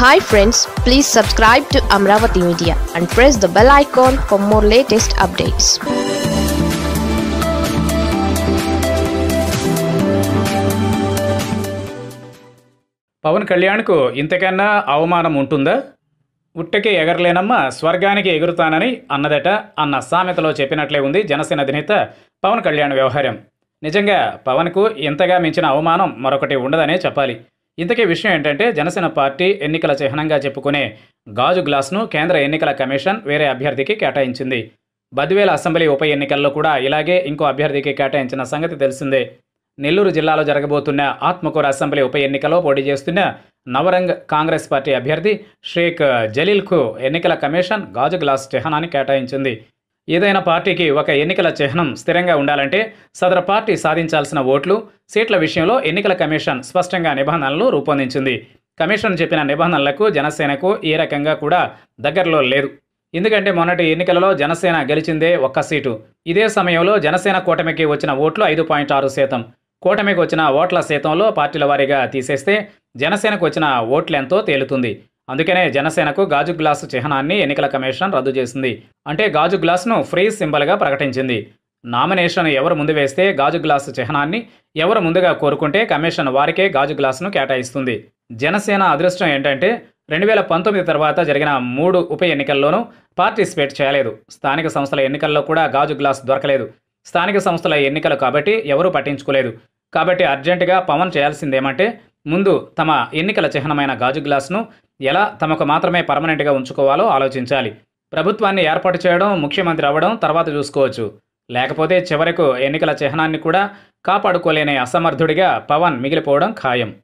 Hi friends please subscribe to Amaravati media and press the bell icon for more latest updates Pawan కళ్యాణ్కు ఇంతకన్నా అవమానం ఉంటుందా? ఉట్టకి ఎగరలేనమ్మ స్వర్గానికి ఎగురుతానని అన్నదట అన్న సామెతలో చెప్పినట్లే ఉంది జనసేన అధినేత పవన్ కళ్యాణ్ వ్యవహారం. నిజంగా పవన్కు ఇంతగా మించిన అవమానం మరొకటి ఉండదనే చెప్పాలి. ఇంతకీ విషయం ఏంటంటే జనసేన పార్టీ ఎన్నికల చిహ్నంగా చెప్పుకునే గాజు గ్లాస్ను కేంద్ర ఎన్నికల కమిషన్ వేరే అభ్యర్థికి కేటాయించింది. బద్వేల అసెంబ్లీ ఉప ఎన్నికల్లో కూడా ఇలాగే ఇంకో అభ్యర్థికి కేటాయించిన సంగతి తెలిసిందే. నెల్లూరు జిల్లాలో జరగబోతున్న ఆత్మకూరు అసెంబ్లీ ఉప ఎన్నికలో పోటీ చేస్తున్న నవరంగ్ కాంగ్రెస్ పార్టీ అభ్యర్థి షేక్ జలీల్కు ఎన్నికల కమిషన్ గాజు గ్లాస్ చిహ్నాన్ని కేటాయించింది. ఏదైనా పార్టీకి ఒక ఎన్నికల చిహ్నం స్థిరంగా ఉండాలంటే సదరు పార్టీ సాధించాల్సిన ఓట్లు సీట్ల విషయంలో ఎన్నికల కమిషన్ స్పష్టంగా నిబంధనలు రూపొందించింది. కమిషన్ చెప్పిన నిబంధనలకు జనసేనకు ఏ రకంగా కూడా దగ్గరలో లేదు. ఎందుకంటే మొన్నటి ఎన్నికలలో జనసేన గెలిచిందే ఒక్క సీటు. ఇదే సమయంలో జనసేన కూటమికి వచ్చిన ఓట్లు ఐదు పాయింట్ ఆరు శాతం. కూటమికి వచ్చిన ఓట్ల శాతంలో పార్టీల వారీగా తీసేస్తే జనసేనకు వచ్చిన ఓట్లెంతో తేలుతుంది. అందుకనే జనసేనకు గాజు గ్లాసు చిహ్నాన్ని ఎన్నికల కమిషన్ రద్దు చేసింది. అంటే గాజు గ్లాసును ఫ్రీ సింబల్గా ప్రకటించింది. నామినేషన్ ఎవరు ముందు వేస్తే గాజు గ్లాసు చిహ్నాన్ని ఎవరు ముందుగా కోరుకుంటే కమిషన్ వారికే గాజు గ్లాసును కేటాయిస్తుంది. జనసేన అదృష్టం ఏంటంటే రెండు వేల పంతొమ్మిది తర్వాత జరిగిన మూడు ఉప ఎన్నికల్లోనూ పార్టిసిపేట్ చేయలేదు. స్థానిక సంస్థల ఎన్నికల్లో కూడా గాజు గ్లాస్ దొరకలేదు. స్థానిక సంస్థల ఎన్నికలు కాబట్టి ఎవరూ పట్టించుకోలేదు. కాబట్టి అర్జెంటుగా పవన్ చేయాల్సిందేమంటే ముందు తమ ఎన్నికల చిహ్నమైన గాజు గ్లాస్ను ఎలా తమకు మాత్రమే పర్మనెంట్గా ఉంచుకోవాలో ఆలోచించాలి. ప్రభుత్వాన్ని ఏర్పాటు చేయడం ముఖ్యమంత్రి అవ్వడం తర్వాత చూసుకోవచ్చు. లేకపోతే చివరకు ఎన్నికల చిహ్నాన్ని కూడా కాపాడుకోలేని అసమర్థుడిగా పవన్ మిగిలిపోవడం ఖాయం.